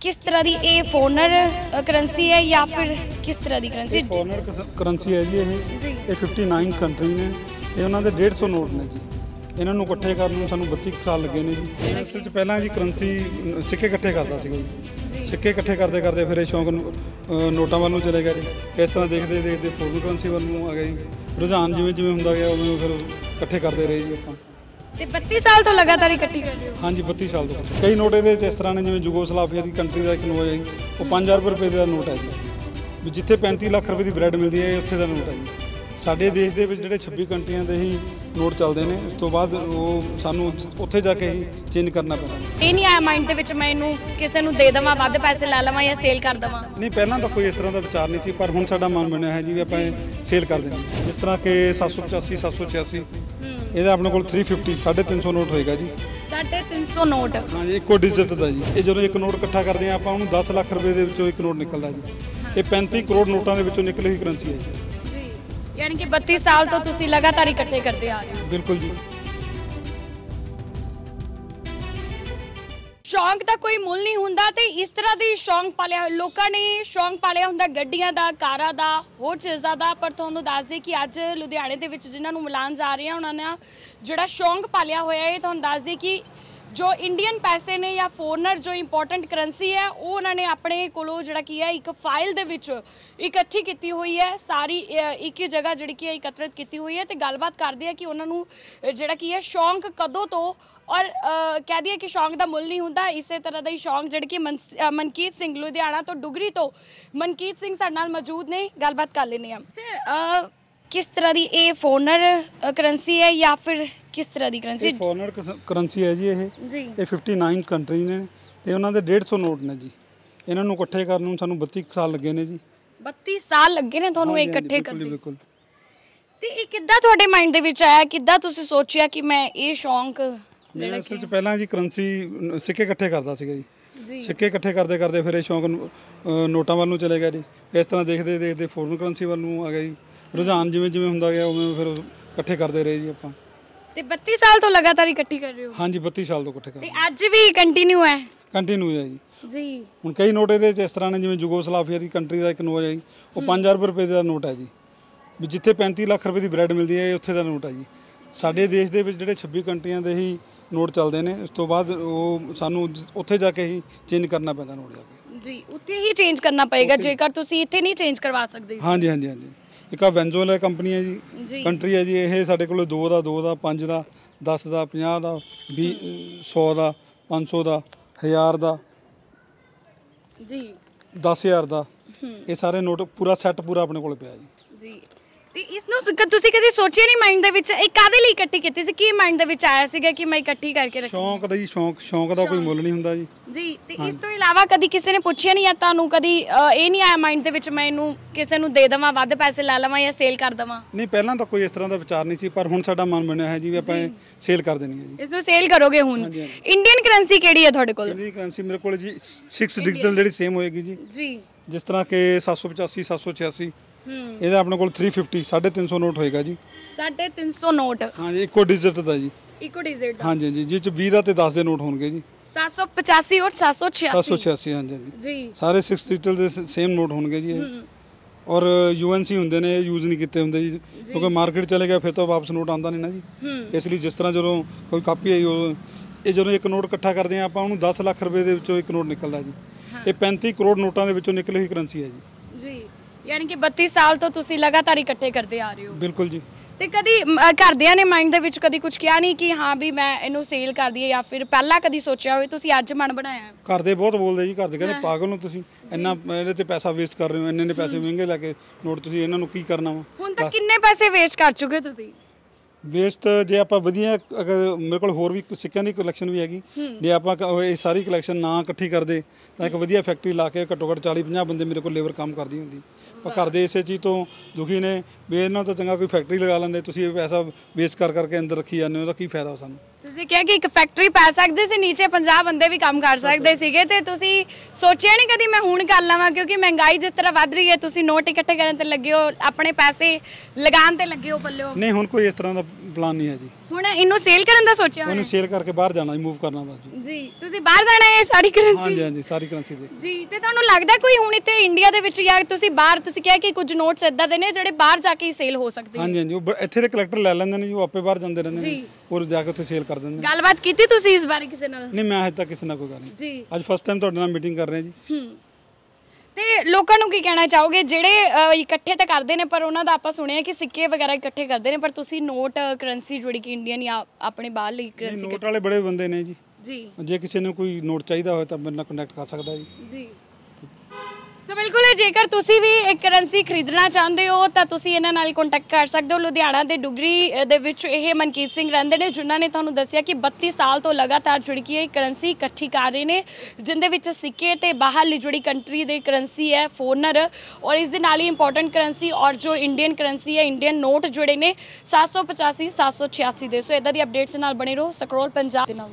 ਕਿਸ ਤਰ੍ਹਾਂ ਦੀ ਇਹ ਫੋਨਰ ਕਰੰਸੀ ਹੈ ਜਾਂ ਫਿਰ ਕਿਸ ਤਰ੍ਹਾਂ ਦੀ ਕਰੰਸੀ? ਫੋਰਨਰ ਕਰੰਸੀ ਹੈ ਜੀ ਇਹ। ਇਹ 59 ਕੰਟਰੀ ਨੇ। ਇਹ ਉਹਨਾਂ ਦੇ 150 ਨੋਟ ਨੇ ਜੀ। ਇਹਨਾਂ ਨੂੰ ਇਕੱਠੇ ਕਰਨ ਨੂੰ ਸਾਨੂੰ 32 ਕੁ ਸਾਲ ਲੱਗੇ ਨੇ ਜੀ। ਅਸਲ 'ਚ ਪਹਿਲਾਂ ਜੀ ਕਰੰਸੀ ਸਿੱਕੇ ਇਕੱਠੇ ਕਰਦਾ ਸੀਗਾ ਜੀ। ਸਿੱਕੇ ਇਕੱਠੇ ਕਰਦੇ ਕਰਦੇ ਫਿਰ ਇਹ ਸ਼ੌਂਕ ਨੋਟਾਂ ਵੱਲ ਨੂੰ ਚਲੇ ਗਿਆ ਜੀ। ਇਸ ਤਰ੍ਹਾਂ ਦੇਖਦੇ ਦੇਖਦੇ ਫੋਰਨ ਕਰੰਸੀ ਵੱਲ ਨੂੰ ਆ ਗਿਆ ਜੀ। ਰੁਝਾਨ ਜਿਵੇਂ ਜਿਵੇਂ ਹੁੰਦਾ ਗਿਆ ਉਵੇਂ ਫਿਰ ਇਕੱਠੇ ਕਰਦੇ ਰਹੇ ਜੀ ਆਪਾਂ। ਤੇ 32 ਸਾਲ ਤੋਂ ਲਗਾਤਾਰ ਇਕੱਠੀ ਕਰ ਰਹੇ ਹੋ? ਹਾਂਜੀ 32 ਸਾਲ ਤੋਂ। ਕਈ ਨੋਟ ਇਹਦੇ 'ਚ ਇਸ ਤਰ੍ਹਾਂ ਨੇ ਜਿਵੇਂ ਯੂਗੋਸਲਾਵੀਆ ਦੀ ਕੰਟਰੀ ਦਾ ਇੱਕ ਨੋਟ ਹੈ ਜੀ। ਉਹ 5000 ਰੁਪਏ ਦਾ ਨੋਟ ਹੈ ਜੀ। ਜਿੱਥੇ 35 ਲੱਖ ਰੁਪਏ ਦੀ ਬ੍ਰੈਡ ਮਿਲਦੀ ਹੈ ਇਹ ਉੱਥੇ ਦਾ ਨੋਟ ਹੈ ਜੀ। ਸਾਡੇ ਦੇਸ਼ ਦੇ ਵਿੱਚ ਜਿਹੜੇ 26 ਕੰਟਰੀਆਂ ਦੇ ਹੀ ਨੋਟ ਚੱਲਦੇ ਨੇ ਉਸ ਤੋਂ ਬਾਅਦ ਉਹ ਸਾਨੂੰ ਉੱਥੇ ਜਾ ਕੇ ਹੀ ਚੇਂਜ ਕਰਨਾ ਪੈਂਦਾ। ਇਹ ਨਹੀਂ ਆਇਆ ਮਾਈਂਡ ਦੇ ਵਿੱਚ ਮੈਂ ਇਹਨੂੰ ਕਿਸੇ ਨੂੰ ਦੇ ਦੇਵਾਂ ਵੱਧ ਪੈਸੇ ਲੈ ਲਵਾਂ ਜਾਂ ਸੇਲ ਕਰ ਦੇਵਾਂ? ਨਹੀਂ ਪਹਿਲਾਂ ਤਾਂ ਕੋਈ ਇਸ ਤਰ੍ਹਾਂ ਦਾ ਵਿਚਾਰ ਨਹੀਂ ਸੀ ਪਰ ਹੁਣ ਸਾਡਾ ਮਨ ਬਣਿਆ ਹੈ ਜੀ ਵੀ ਆਪਾਂ ਇਹ ਸੇਲ ਕਰ ਦੇਣੀ ਜਿਸ ਤਰ੍ਹਾਂ ਕਿ 785 786 ਇਹਦਾ ਆਪਣੇ ਕੋਲ 350 350 ਨੋਟ ਹੋਏਗਾ ਜੀ। 350 ਨੋਟ। ਹਾਂਜੀ ਇੱਕੋ ਡਿਜਿਟ ਦਾ ਜੀ। ਇਹ ਜਦੋਂ ਇੱਕ ਨੋਟ ਇਕੱਠਾ ਕਰਦੇ ਆ ਆਪਾਂ ਉਹਨੂੰ 10 ਲੱਖ ਰੁਪਏ ਦੇ ਵਿੱਚੋਂ ਇੱਕ ਨੋਟ ਨਿਕਲਦਾ ਜੀ। ਇਹ 35 ਕਰੋੜ ਨੋਟਾਂ ਦੇ ਵਿੱਚੋਂ ਨਿਕਲੀ ਹੋਈ ਕਰੰਸੀ ਹੈ ਜੀ। ਜੀ। ਯਾਨੀ ਕਿ 32 ਸਾਲ ਤੋਂ ਤੁਸੀਂ ਲਗਾਤਾਰ ਇਕੱਠੇ ਕਰਦੇ ਆ ਰਹੇ ਹੋ। ਬਿਲਕੁਲ ਜੀ। ਸ਼ੌਂਕ ਦਾ ਕੋਈ ਮੁੱਲ ਨਹੀਂ ਹੁੰਦਾ ਤੇ ਇਸ ਤਰ੍ਹਾਂ ਦੀ ਸ਼ੌਂਕ ਪਾਲਿਆ, ਲੋਕਾਂ ਨੇ ਸ਼ੌਂਕ ਪਾਲਿਆ ਹੁੰਦਾ ਗੱਡੀਆਂ ਦਾ, ਕਾਰਾਂ ਦਾ, ਹੋਰ ਚੀਜ਼ਾਂ ਦਾ, ਪਰ ਤੁਹਾਨੂੰ ਦੱਸ ਦੇ ਕਿ ਅੱਜ ਲੁਧਿਆਣੇ ਦੇ ਵਿੱਚ ਜਿਨ੍ਹਾਂ ਨੂੰ ਮਿਲਾਨ ਜਾ ਰਹੇ ਆ, ਉਹਨਾਂ ਨੇ ਜਿਹੜਾ ਸ਼ੌਂਕ ਪਾਲਿਆ ਹੋਇਆ, ਇਹ ਤੁਹਾਨੂੰ ਦੱਸ ਦੇ ਕਿ ਜੋ ਇੰਡੀਅਨ ਪੈਸੇ ਨੇ ਜਾਂ ਫੋਰਨਰ ਜੋ ਇੰਪੋਰਟੈਂਟ ਕਰੰਸੀ ਹੈ, ਉਹ ਉਹਨਾਂ ਨੇ ਆਪਣੇ ਕੋਲੋਂ ਜਿਹੜਾ ਕੀ ਹੈ, ਇੱਕ ਫਾਈਲ ਦੇ ਵਿੱਚ ਇਕੱਠੀ ਕੀਤੀ ਹੋਈ ਹੈ। ਸਾਰੀ ਇੱਕ ਹੀ ਜਗ੍ਹਾ ਜਿਹੜੀ ਕੀ ਹੈ, ਇਕੱਤਰਿਤ ਕੀਤੀ ਹੋਈ ਹੈ ਤੇ ਗੱਲਬਾਤ ਕਰਦੇ ਆ ਕਿ ਉਹਨਾਂ ਨੂੰ ਜਿਹੜਾ ਕੀ ਹੈ, ਸ਼ੌਂਕ ਕਦੋਂ ਤੋਂ, ਔਰ ਕਹਿ ਦਈਏ ਕਿ ਸ਼ੌਂਕ ਦਾ ਮੁੱਲ ਨਹੀਂ ਹੁੰਦਾ। ਇਸੇ ਤਰ੍ਹਾਂ ਦਾ ਹੀ ਸ਼ੌਂਕ ਜਿਹੜੀ ਕਿ ਮਨਸ- ਮਨਕੀਤ ਸਿੰਘ ਲੁਧਿਆਣਾ ਤੋਂ ਡੁਗਰੀ ਤੋਂ ਮਨਕੀਤ ਸਿੰਘ ਸਾਡੇ ਨਾਲ ਮੌਜੂਦ ਨੇ। ਗੱਲਬਾਤ ਕਰ ਲੈਂਦੇ ਆ ਕਿਸ ਤਰ੍ਹਾਂ ਦੀ ਇਹ ਫੋਰਨਰ ਕਰੰਸੀ ਹੈ ਜਾਂ ਫਿਰ ਕਿਸ ਤਰ੍ਹਾਂ ਦੀ ਕਰੰਸੀ ਫੋਰਨਰ ਕਰੰਸੀ ਹੈ ਜੀ ਇਹ। ਜੀ। ਇਹ 59 ਕੰਟਰੀ ਨੇ ਤੇ ਉਹਨਾਂ ਦੇ 150 ਨੋਟ ਨੇ ਜੀ। ਇਹਨਾਂ ਨੂੰ ਇਕੱਠੇ ਕਰਨ ਨੂੰ ਸਾਨੂੰ 32 ਕੁ ਸਾਲ ਲੱਗੇ ਨੇ ਜੀ। 32 ਸਾਲ ਲੱਗੇ ਨੇ ਤੁਹਾਨੂੰ ਇਕੱਠੇ ਕਰਦੇ ਬਿਲਕੁਲ। ਤੇ ਇਹ ਕਿੱਦਾਂ ਤੁਹਾਡੇ ਮਾਈਂਡ ਦੇ ਵਿੱਚ ਆਇਆ? ਕਿੱਦਾਂ ਤੁਸੀਂ ਸੋਚਿਆ ਕਿ ਮੈਂ ਇਹ ਸ਼ੌਂਕ ਮੈਂ ਅਸਲ 'ਚ ਪਹਿਲਾਂ ਜੀ ਕਰੰਸੀ ਸਿੱਕੇ ਇਕੱਠੇ ਕਰਦਾ ਸੀਗਾ ਜੀ। ਸਿੱਕੇ ਇਕੱਠੇ ਕਰਦੇ ਕਰਦੇ ਫਿਰ ਇਹ ਸ਼ੌਂਕ ਨੋਟਾਂ ਵੱਲ ਨੂੰ ਚਲੇ ਗਿਆ ਜੀ। ਇਸ ਤਰ੍ਹਾਂ ਦੇਖਦੇ ਦੇਖਦੇ ਫੋਰਨ ਕਰੰਸੀ ਵੱਲ ਨੂੰ ਆ ਗਿਆ ਜੀ। ਰੁਝਾਨ ਜਿਵੇਂ ਜਿਵੇਂ ਹੁੰਦਾ ਗਿਆ ਉਵੇਂ ਫਿਰ ਇਕੱਠੇ ਕਰਦੇ ਰਹੇ ਜੀ ਆਪਾਂ। ਤੇ 32 ਸਾਲ ਤੋਂ ਲਗਾਤਾਰ ਇਕੱਠੀ ਕਰ ਰਹੇ ਹੋ? ਹਾਂਜੀ 32 ਸਾਲ ਤੋਂ ਇਕੱਠੇ ਤੇ ਕਰਦੇ ਅੱਜ ਵੀ ਕੰਟੀਨਿਊ ਹੈ? ਕੰਟੀਨਿਊ ਹੈ ਜੀ। ਜੀ। ਹੁਣ ਕਈ ਨੋਟ ਇਹਦੇ 'ਚ ਇਸ ਤਰ੍ਹਾਂ ਨੇ ਜਿਵੇਂ ਯੂਗੋਸਲਾਵੀਆ ਦੀ ਕੰਟਰੀ ਦਾ ਇੱਕ ਨੋਟ ਹੈ ਜੀ। ਉਹ 5000 ਰੁਪਏ ਦਾ ਨੋਟ ਹੈ ਜੀ। ਵੀ ਜਿੱਥੇ 35 ਲੱਖ ਰੁਪਏ ਦੀ ਬ੍ਰੈਡ ਮਿਲਦੀ ਹੈ ਇਹ ਉੱਥੇ ਦਾ ਨੋਟ ਹੈ ਜੀ। ਸਾਡੇ ਦੇਸ਼ ਦੇ ਵਿੱਚ ਜਿਹੜੇ 26 ਕੰਟਰੀਆਂ ਦੇ ਹੀ ਨੋਟ ਚੱਲਦੇ ਨੇ ਉਸ ਤੋਂ ਬਾਅਦ ਉਹ ਸਾਨੂੰ ਉੱਥੇ ਜਾ ਕੇ ਹੀ ਚੇਂਜ ਕਰਨਾ ਪੈਂਦਾ ਨੋਟ ਜਾ ਕੇ। ਜੀ ਉੱਥੇ ਹੀ ਚੇਂਜ ਕਰਨਾ ਪਏਗਾ ਜੇਕਰ ਤੁਸੀਂ ਇੱਥੇ ਨਹੀਂ ਚੇਂਜ ਕਰਵਾ ਸਕਦੇ ਹਾਂਜੀ ਹਾਂਜੀ ਹਾਂਜੀ। ਇੱਕ ਆ ਵੈਂਜ਼ੋਲਾ ਕੰਪਨੀ ਹੈ ਜੀ। ਕੰਟਰੀ ਹੈ ਜੀ ਇਹ ਸਾਡੇ ਕੋਲ 2 ਦਾ 2 ਦਾ 5 ਦਾ 10 ਦਾ 50 ਦਾ 20 100 ਦਾ 500 ਦਾ 1000 ਦਾ ਜੀ। 10000 ਦਾ। ਇਹ ਸਾਰੇ ਨੋਟ ਪੂਰਾ ਸੈੱਟ ਪੂਰਾ ਆਪਣੇ ਕੋਲ ਪਿਆ ਜੀ। ਜੀ। ਤੇ ਇਸ ਨੂੰ ਸ- ਤੁਸੀਂ ਕਦੇ ਸੋਚਿਆ ਨਹੀਂ ਮਾਈਂਡ ਦੇ ਵਿੱਚ? ਇਹ ਕਾਦੇ ਲਈ ਇਕੱਠੀ ਕੀਤੀ ਸੀ? ਕੀ ਮਾਈਂਡ ਦੇ ਵਿੱਚ ਆਇਆ ਸੀਗਾ ਕਿ ਮੈਂ ਇਕੱਠੀ ਕਰਕੇ ਰੱਖਾਂ? ਸ਼ੌਂਕ ਦਾ ਜੀ ਸ਼ੌਂਕ ਸ਼ੌਂਕ ਦਾ ਕੋਈ ਮੁੱਲ ਨਹੀਂ ਹੁੰਦਾ ਜੀ। ਜੀ ਤੇ ਇਸ ਤੋਂ ਇਲਾਵਾ ਕਦੀ ਕਿਸੇ ਨੇ ਪੁੱਛਿਆ ਨਹੀਂ ਜਾਂ ਤੁਹਾਨੂੰ ਕਦੀ ਅ, ਇਹ ਨਹੀਂ ਆਇਆ ਮਾਈਂਡ ਦੇ ਵਿੱਚ ਮੈਂ ਇਹਨੂੰ ਕਿਸੇ ਨੂੰ ਦੇ ਦੇਵਾਂ ਵੱਧ ਪੈਸੇ ਲੈ ਲਵਾਂ ਜਾਂ ਸੇਲ ਕਰ ਦੇਵਾਂ? ਨਹੀਂ ਪਹਿਲਾਂ ਤਾਂ ਕੋਈ ਇਸ ਤਰ੍ਹਾਂ ਦਾ ਵਿਚਾਰ ਨਹੀਂ ਸੀ ਪਰ ਹੁਣ ਸਾਡਾ ਮਨ ਬਣਿਆ ਹੈ ਜੀ ਵੀ ਆਪਾਂ ਸੇਲ ਕਰ ਦੇਣੀ ਹੈ ਜੀ। ਇਸ ਨੂੰ ਸੇਲ ਕਰੋਗੇ ਹੁਣ? ਇੰਡੀਅਨ ਕਰੰਸੀ ਕਿਹੜੀ ਹੈ ਤੁਹਾਡੇ ਕੋਲ? ਇਹਦੀ ਕਰੰਸੀ ਮੇਰੇ ਕੋਲ ਜੀ 6 ਡਿਜੀਟਲ ਜਿਹੜੀ ਸੇਮ ਹੋਏਗੀ ਜੀ। ਜੀ। ਜਿਸ ਤਰ੍ਹਾਂ ਕਿ 785 786 ਹੂੰ ਇਹਦਾ ਆਪਣੇ ਕੋਲ 350 350 ਨੋਟ ਹੋਏਗਾ ਜੀ। 350 ਨੋਟ। ਹਾਂਜੀ ਇੱਕੋ ਡਿਜਿਟ ਦਾ ਜੀ। ਇਕੋ ਡਿਜਿਟ ਹਾਂਜੀ ਹਾਂਜੀ ਜਿਹ ਚ 20 ਦਾ ਤੇ 10 ਦੇ ਨੋਟ ਹੋਣਗੇ ਜੀ। 785 ਔਰ 786 786 ਹਾਂਜੀ ਜੀ। ਸਾਰੇ 6 ਡਿਜਿਟਲ ਦੇ ਸੇਮ ਨੋਟ ਹੋਣਗੇ ਜੀ ਇਹ। ਔਰ ਯੂਐਨਸੀ ਹੁੰਦੇ ਨੇ ਯੂਜ਼ ਨਹੀਂ ਕੀਤੇ ਹੁੰਦੇ ਜੀ। ਕਿਉਂਕਿ ਮਾਰਕੀਟ ਚਲੇ ਗਿਆ ਫਿਰ ਤਾਂ ਵਾਪਸ ਨੋਟ ਆਉਂਦਾ ਨਹੀਂ ਨਾ ਜੀ। ਇਸ ਲਈ ਜਿਸ ਤਰ੍ਹਾਂ ਜਦੋਂ ਕੋਈ ਕਾਪੀ ਆਈ ਉਹ ਇਹ ਜਦੋਂ ਇੱਕ ਨੋਟ ਇਕੱਠਾ ਕਰਦੇ ਆ ਆਪਾਂ ਉਹਨੂੰ 10 ਲੱਖ ਰੁਪਏ ਦੇ ਵਿੱਚੋਂ ਇੱਕ ਨੋਟ ਨਿਕਲਦਾ ਜੀ। ਇਹ 35 ਕਰੋੜ ਨੋਟਾਂ ਦੇ ਵਿੱਚੋਂ ਨਿਕਲੀ ਹੋਈ ਕਰੰਸੀ ਹੈ ਜੀ। ਜੀ। ਯਾਨੀ ਕਿ 32 ਸਾਲ ਤੋਂ ਤੁਸੀਂ ਲਗਾਤਾਰ ਇਕੱਠੇ ਕਰਦੇ ਆ ਰਹੇ ਹੋ। ਬਿਲਕੁਲ ਜੀ। ਤੇ ਕਦੀ ਘਰਦਿਆਂ ਨੇ ਮਾਈਂਡ ਦੇ ਵਿੱਚ ਕਦੀ ਕੁਝ ਕਿਹਾ ਨਹੀਂ ਕਿ ਹਾਂ ਵੀ ਮੈਂ ਇਹਨੂੰ ਸੇਲ ਕਰ ਦਈਏ ਜਾਂ ਫਿਰ ਪਹਿਲਾਂ ਕਦੀ ਸੋਚਿਆ ਹੋਵੇ ਤੁਸੀਂ ਅੱਜ ਮਨ ਬਣਾਇਆ ਹੈ? ਘਰ ਦੇ ਬਹੁਤ ਬੋਲਦੇ ਜੀ ਘਰ ਦੇ ਕਹਿੰਦੇ ਪਾਗਲ ਹੋ ਤੁਸੀਂ ਇੰਨਾ ਇਹਦੇ ਤੇ ਪੈਸਾ ਵੇਸਟ ਕਰ ਰਹੇ ਹੋ ਇੰਨੇ ਨੇ ਪੈਸੇ ਮਹਿੰਗੇ ਲੈ ਕੇ ਨੋਟ ਤੁਸੀਂ ਇਹਨਾਂ ਨੂੰ ਕੀ ਕਰਨਾ ਵਾ? ਹੁਣ ਤੱਕ ਕਿੰਨੇ ਪੈਸੇ ਵੇਸਟ ਕਰ ਚੁੱਕੇ ਤੁਸੀਂ? ਵੇਸਟ ਜੇ ਆਪਾਂ ਵਧੀਆ ਅਗਰ ਮੇਰੇ ਕੋਲ ਹੋਰ ਵੀ ਸਿੱਕਿਆਂ ਦੀ ਕਲੈਕਸ਼ਨ ਵੀ ਹੈਗੀ ਜੇ ਆਪਾਂ ਇਹ ਸਾਰੀ ਕਲੈਕਸ਼ਨ ਨਾ ਇਕੱਠੀ ਕਰਦੇ ਤਾਂ ਇੱਕ ਵਧੀਆ ਫੈਕਟਰੀ ਲਾ ਕੇ ਘੱਟੋ ਘੱਟ 40 50 ਬੰਦੇ ਮੇਰੇ ਕੋਲ ਲੇਬਰ ਕੰਮ ਕਰਦੀ ਹੁੰਦੀ। ਪਰ ਘਰ ਦੇ ਇਸੇ ਚੀਜ਼ ਤੋਂ ਦੁਖੀ ਨੇ, ਵੀ ਇਹਨਾਂ ਤੋਂ ਚੰਗਾ ਕੋਈ ਫੈਕਟਰੀ ਲਗਾ ਲੈਂਦੇ, ਤੁਸੀਂ ਇਹ ਪੈਸਾ ਵੇਸਟ ਕਰ ਕਰਕੇ ਅੰਦਰ ਰੱਖੀ ਜਾਂਦੇ ਹੋ ਉਹਦਾ ਕੀ ਫਾਇਦਾ ਸਾਨੂੰ? ਤੁਸੀਂ ਕਿਹਾ ਕਿ ਇੱਕ ਫੈਕਟਰੀ ਪਾ ਸਕਦੇ ਸੀ ਨੀਚੇ 50 ਬੰਦੇ ਵੀ ਕੰਮ ਕਰ ਸਕਦੇ ਸੀਗੇ ਤੇ ਤੁਸੀਂ ਸੋਚਿਆ ਨਹੀਂ ਕਦੀ ਮੈਂ ਹੁਣ ਕਰ ਲਵਾਂ ਕਿਉਂਕਿ ਮਹਿੰਗਾਈ ਜਿਸ ਤਰ੍ਹਾਂ ਵੱਧ ਰਹੀ ਹੈ ਤੁਸੀਂ ਨੋਟ ਇਕੱਠੇ ਕਰਨ ਤੇ ਲੱਗੇ ਹੋ ਆਪਣੇ ਪੈਸੇ ਲਗਾਉਣ ਤੇ ਲੱਗੇ ਹੋ ਪੱਲਿਓ ਨਹੀਂ ਹੁਣ ਕੋਈ ਇਸ ਤਰ੍ਹਾਂ ਦਾ ਪਲਾਨ ਨਹੀਂ ਹੈ ਜੀ। ਹੁਣ ਇਹਨੂੰ ਸੇਲ ਕਰਨ ਦਾ ਸੋਚਿਆ ਹੋਇਆ? ਉਹਨੂੰ ਸੇਲ ਕਰਕੇ ਬਾਹਰ ਜਾਣਾ ਜੀ ਮੂਵ ਕਰਨਾ ਬਸ ਜੀ। ਜੀ ਤੁਸੀਂ ਬਾਹਰ ਜਾਣਾ ਹੈ ਸਾਰੀ ਕਰੰਸੀ ਹਾਂਜੀ ਹਾਂਜੀ ਸਾਰੀ ਕਰੰਸੀ ਦੇ। ਜੀ ਤੇ ਤੁਹਾਨੂੰ ਲੱਗਦਾ ਕੋਈ ਹੁਣ ਇੱਥੇ ਇੰਡੀਆ ਦੇ ਵਿੱਚ ਜਾਂ ਤੁਸੀਂ ਬਾਹਰ ਤੁਸੀਂ ਕਿਹਾ ਕਿ ਕੁਝ ਨੋਟਸ ਇਦਾਂ ਦੇ ਨੇ ਜਿਹੜੇ ਬਾਹਰ ਜਾ ਕੇ ਸੇਲ ਹੋ ਸਕਦੇ ਹਾਂਜੀ ਹਾਂਜੀ ਉਹ ਇੱਥੇ ਦੇ ਕਲੈਕਟਰ ਲੈ ਲੈਂਦੇ ਨੇ ਜੀ ਉਹ ਆਪੇ ਬਾਹਰ ਜਾਂਦੇ ਰਹਿੰਦੇ ਨੇ। ਜੀ। ਔਰ ਜਾ ਕੇ ਉੱਥੇ ਸੇਲ ਕਰ ਦਿੰਦੇ ਨੇ। ਗੱਲਬਾਤ ਕੀਤੀ ਤੁਸੀਂ ਇਸ ਬਾਰੇ ਕਿਸੇ ਨਾਲ? ਨਹੀਂ ਮੈਂ ਹਜੇ ਤੱਕ ਕਿਸੇ ਨਾਲ ਕੋਈ ਗੱਲ ਨਹੀਂ। ਜੀ। ਅੱਜ ਫਸਟ ਟਾਈਮ ਤੁਹਾਡੇ ਨਾਲ ਮੀਟਿੰਗ ਕਰ ਰਹੇ ਹਾਂ ਜੀ। ਹੂੰ। ਤੇ ਲੋਕਾਂ ਨੂੰ ਕੀ ਕਹਿਣਾ ਚਾਹੋਗੇ? ਜਿਹੜੇ ਇਕੱਠੇ ਤਾਂ ਕਰਦੇ ਨੇ ਪਰ ਉਹਨਾਂ ਦਾ ਆਪਾਂ ਸੁਣਿਆ ਕਿ ਸਿੱਕੇ ਵਗੈਰਾ ਇਕੱਠੇ ਕਰਦੇ ਨੇ ਪਰ ਤੁਸੀਂ ਨੋਟ ਕਰੰਸੀ ਜਿਹੜੀ ਕਿ ਇੰਡੀਅਨ ਜਾਂ ਆਪਣੇ ਬਾਹਰ ਲਈ ਕਰੰਸੀ ਨੋਟ ਵਾਲੇ ਬੜੇ ਬੰਦੇ ਨੇ ਜੀ। ਜੀ। ਜੇ ਕਿਸੇ ਨੂੰ ਕੋਈ ਨੋਟ ਚਾਹੀਦਾ ਹੋਵੇ ਤਾਂ ਮੇਰੇ ਨਾਲ ਕੰਟੈਕਟ ਕਰ ਸਕਦਾ ਜੀ। ਜੀ। ਸੋ ਬਿਲਕੁਲ ਇਹ ਜੇਕਰ ਤੁਸੀਂ ਵੀ ਇੱਕ ਕਰੰਸੀ ਖਰੀਦਣਾ ਚਾਹੁੰਦੇ ਹੋ, ਤਾਂ ਤੁਸੀਂ ਇਹਨਾਂ ਨਾਲ ਕੰਟੈਕਟ ਕਰ ਸਕਦੇ ਹੋ। ਲੁਧਿਆਣਾ ਦੇ ਡੁਗਰੀ ਦੇ ਵਿੱਚ ਇਹ ਮਨਕੀਤ ਸਿੰਘ ਰਹਿੰਦੇ ਨੇ, ਜਿਨ੍ਹਾਂ ਨੇ ਤੁਹਾਨੂੰ ਦੱਸਿਆ ਕਿ 32 ਸਾਲ ਤੋਂ ਲਗਾਤਾਰ ਜਿਹੜੀ ਕਿ ਇਹ ਕਰੰਸੀ ਇਕੱਠੀ ਕਰ ਰਹੇ ਨੇ, ਜਿੰਦੇ ਵਿੱਚ ਸਿੱਕੇ ਤੇ ਬਾਹਰਲੀ ਜੁੜੀ ਕੰਟਰੀ ਦੇ ਕਰੰਸੀ ਹੈ, ਫੋਰਨਰ। ਔਰ ਇਸ ਦੇ ਨਾਲ ਹੀ ਇੰਪੋਰਟੈਂਟ ਕਰੰਸੀ ਔਰ ਜੋ ਇੰਡੀਅਨ ਕਰੰਸੀ ਹੈ, ਇੰਡੀਅਨ ਨੋਟ ਜੁੜੇ ਨੇ 785 786 ਦੇ ਸੋ ਇਦਾਂ ਦੀ। ਅਪਡੇਟਸ ਨਾਲ ਬਣੇ ਰਹੋ। ਸਕਰੋਲ ਪੰਜਾਬ ਦੇ ਨਾਲ।